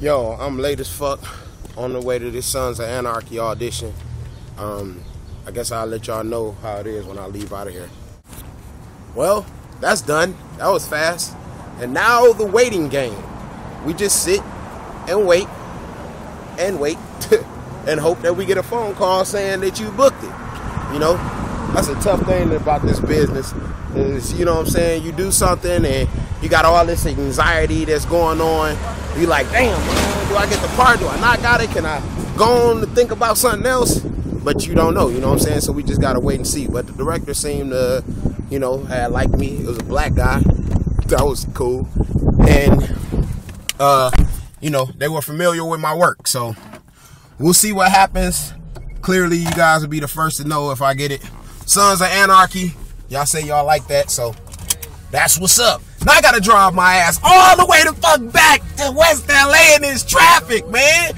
Yo, I'm late as fuck on the way to this Sons of Anarchy audition. Um, I guess I'll let y'all know how it is when I leave out of here. Well, that's done. That was fast. And now the waiting game. We just sit and wait and wait and hope that we get a phone call saying that you booked it. You know, that's a tough thing about this business. Is you know what I'm saying? You do something and you got all this anxiety that's going on. You like, damn, man, do I get the part? Do I not got it? Can I go on to think about something else? But you don't know, you know what I'm saying? So we just gotta wait and see. But the director seemed to, you know, had liked me. It was a black guy. That was cool. And uh, you know, they were familiar with my work. So we'll see what happens. Clearly, you guys will be the first to know if I get it. Sons of Anarchy. Y'all say y'all like that, so that's what's up. Now I gotta drive my ass all the way the fuck back to West LA in this traffic, man.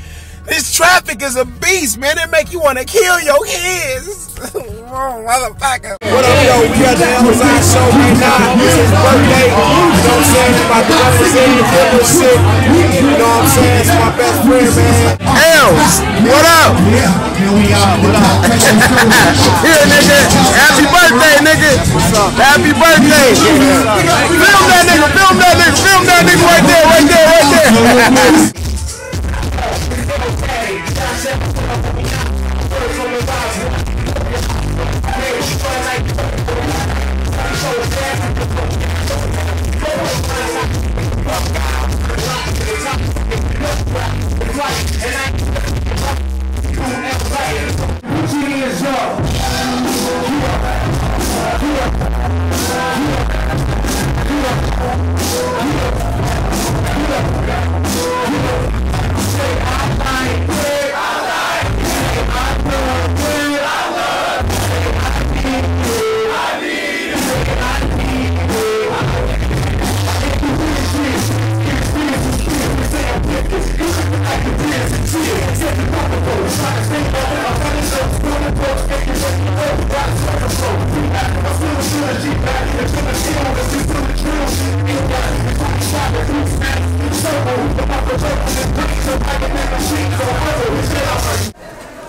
This traffic is a beast, man. It make you want to kill your kids. Oh, motherfucker. What up, yo? We got the Amazon show right now. It's his birthday. You know what I'm saying? About to represent the shit. You know what I'm saying? It's my best friend, man. Els, what up? Yeah, here we are. What up? Here, nigga. Happy birthday, nigga. Happy birthday. Film that nigga. Film that nigga. Film that nigga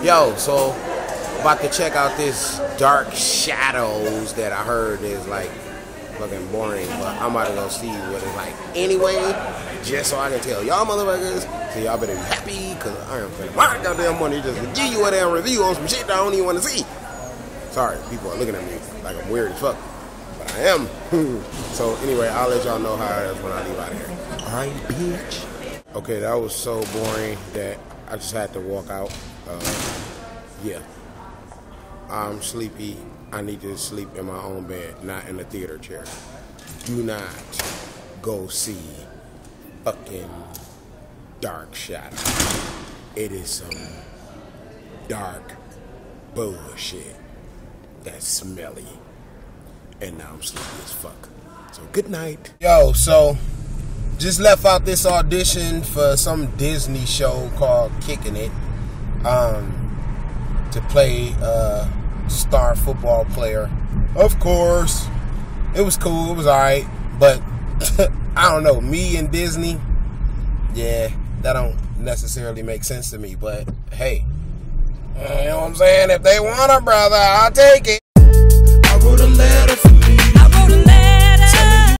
Yo, so about to check out this Dark Shadows that I heard is like fucking boring, but I'm about to go see what it's like anyway, just so I can tell y'all motherfuckers. So y'all better be happy, cause I am spending my goddamn money just to give you a damn review on some shit that I don't even want to see. Sorry, people are looking at me like I'm weird as fuck, I am. so anyway, I'll let y'all know how it is when I leave out of here. Alright, bitch. Okay, that was so boring that I just had to walk out. Uh, yeah. I'm sleepy. I need to sleep in my own bed, not in a theater chair. Do not go see fucking Dark Shadow. It is some dark bullshit that's smelly. And now I'm sleepy as fuck. So good night. Yo, so just left out this audition for some Disney show called Kicking It. Um, to play a star football player. Of course, it was cool. It was alright, but I don't know. Me and Disney, yeah, that don't necessarily make sense to me. But hey, you know what I'm saying? If they want a brother, I'll take it. I wrote a letter